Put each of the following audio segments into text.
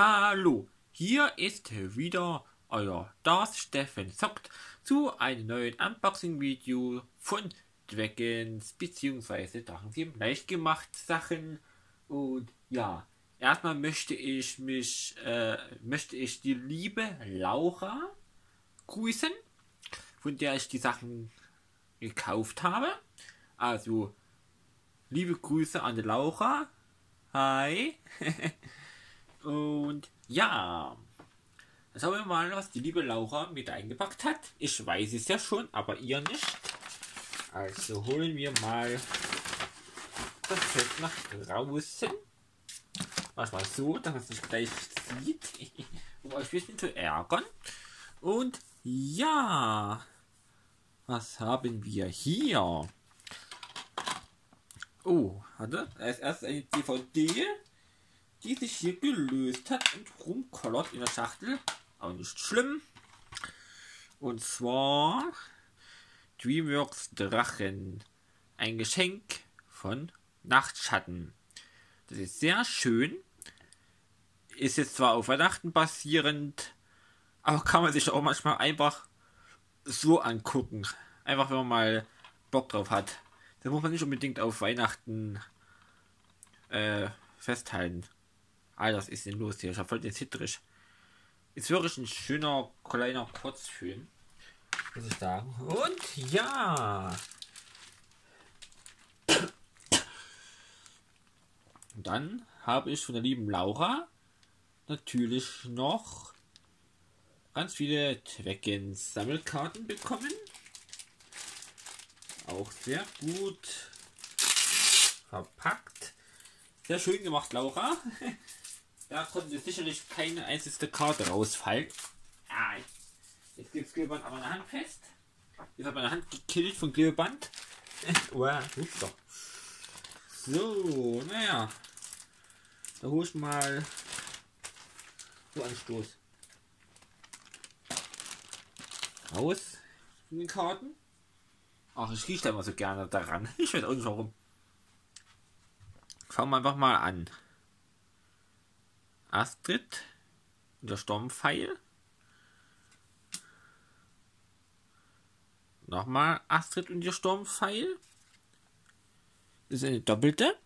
Hallo, hier ist wieder euer Darth Steffen Zockt zu einem neuen Unboxing-Video von Dragons bzw. Drachen 7 leicht gemacht Sachen. Und ja, erstmal möchte ich mich, äh, möchte ich die liebe Laura grüßen, von der ich die Sachen gekauft habe. Also, liebe Grüße an Laura. Hi. Und ja, schauen wir mal, was die liebe Laura mit eingepackt hat. Ich weiß es ja schon, aber ihr nicht. Also holen wir mal das Feld nach draußen. Mach mal so, dass man es nicht gleich sieht, um euch ein bisschen zu ärgern. Und ja, was haben wir hier? Oh, hatte als erstes eine DVD die sich hier gelöst hat und rumkollert in der Schachtel. Aber nicht schlimm. Und zwar DreamWorks Drachen. Ein Geschenk von Nachtschatten. Das ist sehr schön. Ist jetzt zwar auf Weihnachten basierend, aber kann man sich auch manchmal einfach so angucken. Einfach wenn man mal Bock drauf hat. Da muss man nicht unbedingt auf Weihnachten äh, festhalten. Alter, was ist denn los hier? Ich hab voll den Zittrisch. Ist wirklich ein schöner kleiner Kurzfilm. Muss ich sagen. Und ja. Dann habe ich von der lieben Laura natürlich noch ganz viele Tweckens Sammelkarten bekommen. Auch sehr gut verpackt. Sehr schön gemacht, Laura. Da konnte sicherlich keine einzige Karte rausfallen. Ah, jetzt gibt es Klebeband an meiner Hand fest. Jetzt hat meine Hand gekillt von Klebeband. wow, doch. So, naja. Da hole ich mal so einen Stoß. Raus von den Karten. Ach, ich rieche da immer so gerne daran. Ich weiß auch nicht warum. Fangen wir einfach mal an. Astrid der Sturmpfeil. Nochmal Astrid und ihr Sturmpfeil. Das ist eine doppelte.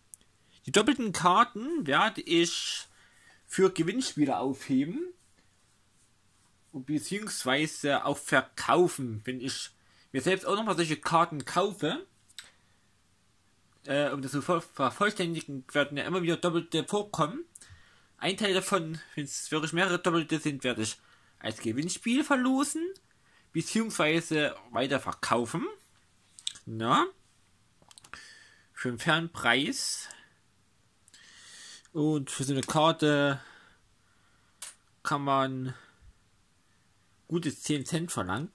Die doppelten Karten werde ich für Gewinnspiele aufheben. Beziehungsweise auch verkaufen, wenn ich mir selbst auch nochmal solche Karten kaufe. Äh, um das zu vervollständigen, werden ja immer wieder doppelte vorkommen. Ein Teil davon, wenn es wirklich mehrere Doppelte sind, werde ich als Gewinnspiel verlosen, beziehungsweise weiter verkaufen. Na? Für einen fairen Preis. Und für so eine Karte kann man gute 10 Cent verlangen.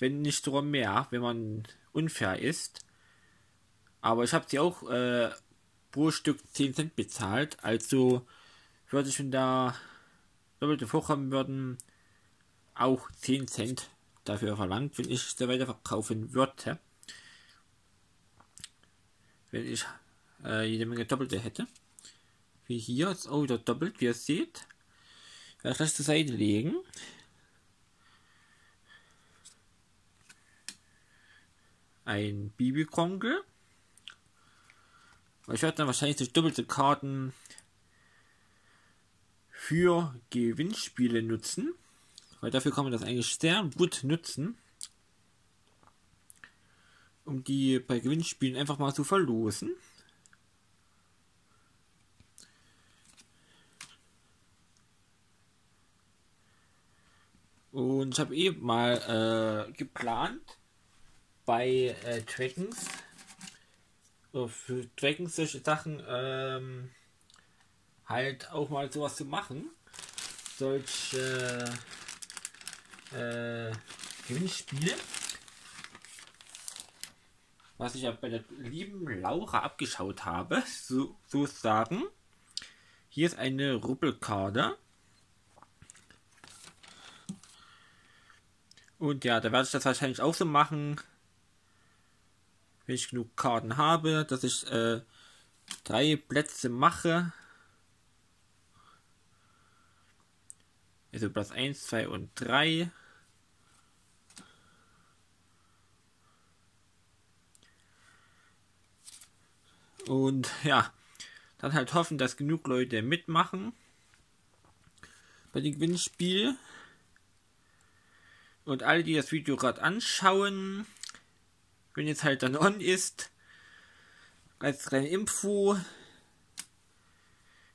Wenn nicht sogar mehr, wenn man unfair ist. Aber ich habe sie auch äh, pro Stück 10 Cent bezahlt. Also würde ich, wenn da doppelte vorkommen würden, auch 10 Cent dafür verlangt, wenn ich sie weiter verkaufen würde. Wenn ich äh, jede Menge Doppelte hätte. Wie hier, ist auch wieder doppelt, wie ihr seht. Werde ich das zur Seite legen. Ein Bibelkronkel. Ich werde dann wahrscheinlich durch doppelte Karten für Gewinnspiele nutzen. Weil dafür kann man das eigentlich sehr gut nutzen. Um die bei Gewinnspielen einfach mal zu verlosen. Und ich habe eben eh mal äh, geplant bei äh, Trackens für Dragons solche Sachen ähm, halt auch mal sowas zu machen. Solche äh, Gewinnspiele. Was ich ja bei der lieben Laura abgeschaut habe, so, so sagen. Hier ist eine Ruppelkarte. Und ja, da werde ich das wahrscheinlich auch so machen wenn ich genug Karten habe, dass ich äh, drei Plätze mache. Also Platz 1, 2 und 3. Und ja, dann halt hoffen, dass genug Leute mitmachen bei dem Gewinnspiel. Und alle, die das Video gerade anschauen, wenn jetzt halt dann on ist, als kleine Info,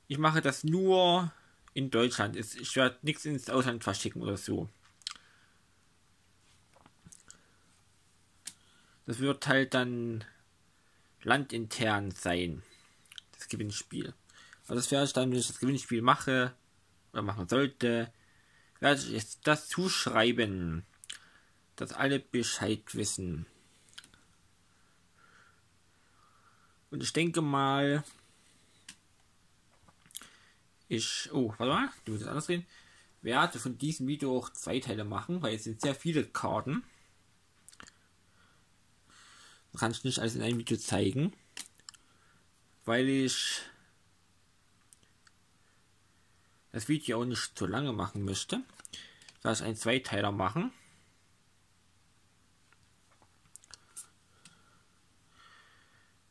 ich mache das nur in Deutschland. Ich werde nichts ins Ausland verschicken oder so. Das wird halt dann landintern sein. Das Gewinnspiel. Also das werde ich dann, wenn ich das Gewinnspiel mache oder machen sollte, werde ich jetzt das zuschreiben, dass alle Bescheid wissen. Und ich denke mal, ich, oh, warte mal, du musst anders reden. Werde von diesem Video auch zwei Teile machen, weil es sind sehr viele Karten. Kann ich nicht alles in einem Video zeigen, weil ich das Video auch nicht zu lange machen möchte. Da ich ein Zweiteiler machen.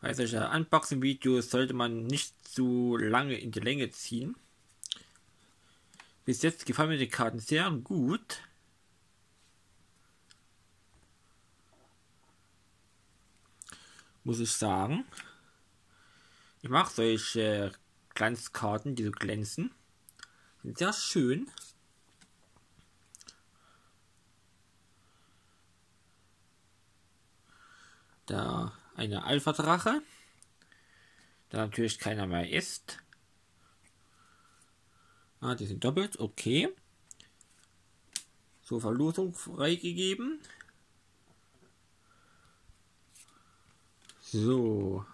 Bei solcher Unboxing-Videos sollte man nicht zu lange in die Länge ziehen. Bis jetzt gefallen mir die Karten sehr gut. Muss ich sagen. Ich mag solche Glanzkarten, die so glänzen. Sind sehr schön. Da eine Alpha-Drache, da natürlich keiner mehr ist. Ah, die sind doppelt, okay. So, Verlosung freigegeben. So.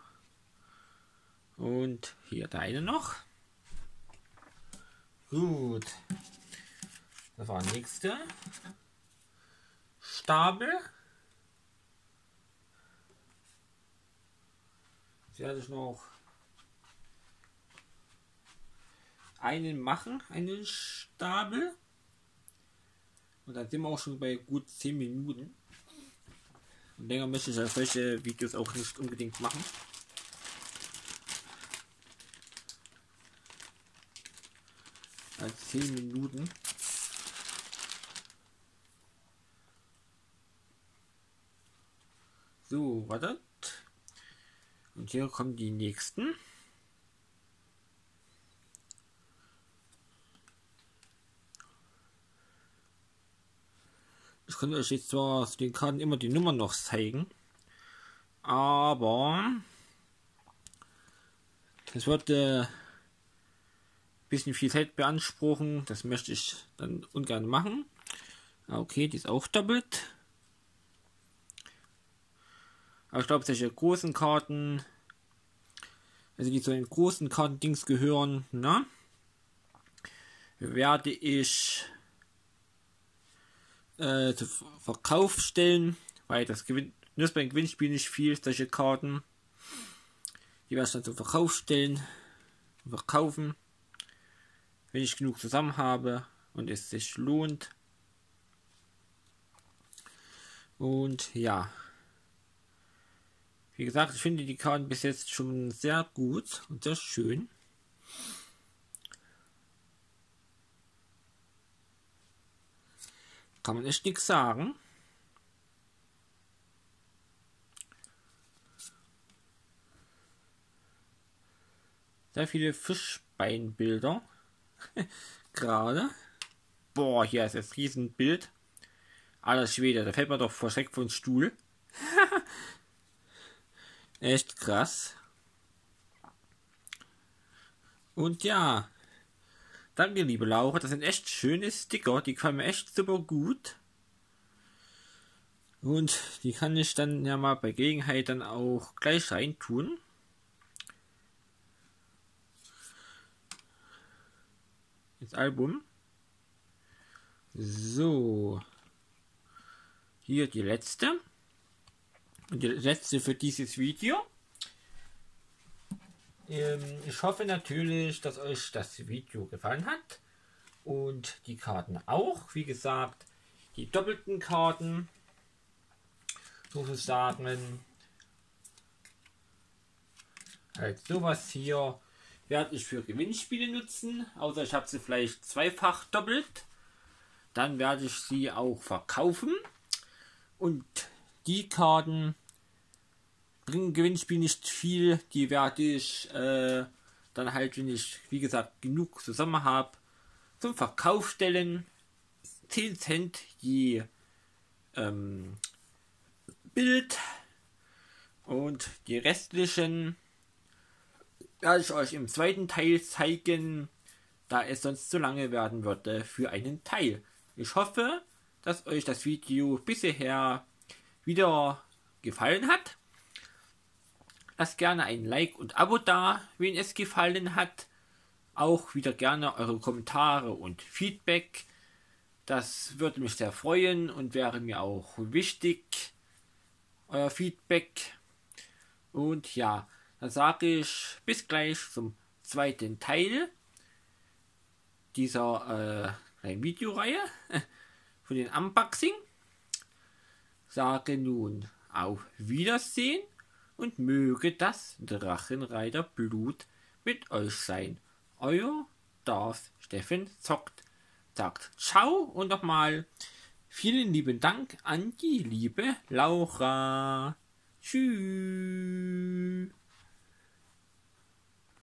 Und hier der eine noch. Gut. Das war der nächste. Stapel. Jetzt werde ich noch einen machen, einen Stapel. Und dann sind wir auch schon bei gut 10 Minuten. Und länger möchte ich solche Videos auch nicht unbedingt machen. Als 10 Minuten. So, warte. Und hier kommen die nächsten. Ich könnte euch jetzt zwar aus den Karten immer die Nummer noch zeigen, aber das wird äh, bisschen viel Zeit beanspruchen. Das möchte ich dann ungern machen. Ah, okay, die ist auch doppelt. Aber ich glaube, solche großen Karten, also die zu den großen Kartendings gehören, na, werde ich äh, zu Verkauf stellen, weil das Gewinn, nur beim Gewinnspiel nicht viel, solche Karten. Die werde ich dann zum Verkauf stellen, verkaufen, wenn ich genug zusammen habe und es sich lohnt. Und ja. Wie gesagt, ich finde die Karten bis jetzt schon sehr gut und sehr schön. Kann man echt nichts sagen. Sehr viele Fischbeinbilder. Gerade. Boah, hier ist das Riesenbild. Alles Schwede, da fällt man doch vor Schreck von Stuhl. Echt krass. Und ja, danke liebe Laura, das sind echt schöne Sticker, die gefallen mir echt super gut. Und die kann ich dann ja mal bei Gelegenheit dann auch gleich reintun. Ins Album. So. Hier die letzte. Die letzte für dieses Video. Ähm, ich hoffe natürlich, dass euch das Video gefallen hat. Und die Karten auch, wie gesagt, die doppelten Karten sozusagen. Halt sowas hier werde ich für Gewinnspiele nutzen, außer ich habe sie vielleicht zweifach doppelt. Dann werde ich sie auch verkaufen. Und die Karten bringen Gewinnspiel nicht viel. Die werde ich äh, dann halt, wenn ich, wie gesagt, genug zusammen habe, zum Verkauf stellen. 10 Cent je ähm, Bild. Und die restlichen werde ich euch im zweiten Teil zeigen, da es sonst zu lange werden würde für einen Teil. Ich hoffe, dass euch das Video bisher wieder gefallen hat. Lasst gerne ein Like und Abo da, wenn es gefallen hat. Auch wieder gerne eure Kommentare und Feedback. Das würde mich sehr freuen und wäre mir auch wichtig, euer Feedback. Und ja, dann sage ich bis gleich zum zweiten Teil dieser äh, Videoreihe von den Unboxing. Sage nun auf Wiedersehen und möge das Drachenreiter Blut mit euch sein. Euer Darth Steffen zockt. Sagt Ciao und nochmal vielen lieben Dank an die liebe Laura. Tschüss.